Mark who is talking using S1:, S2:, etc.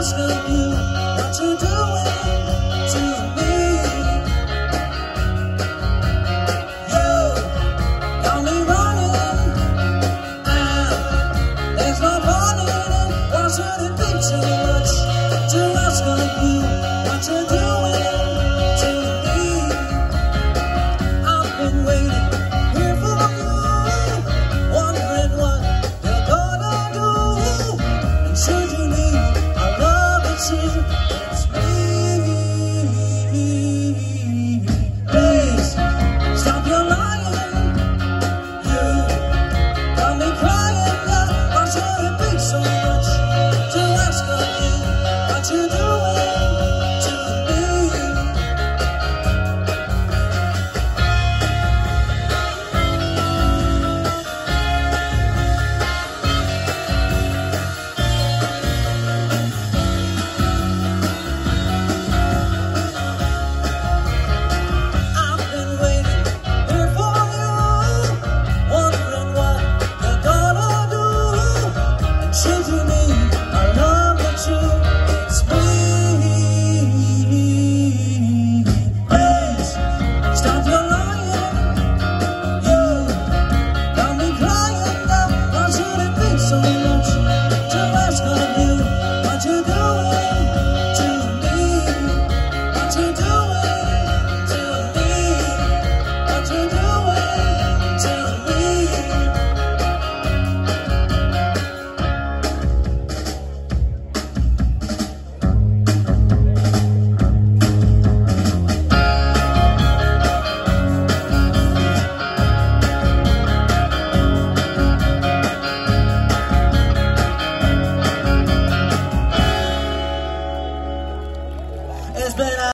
S1: just the you, What to do.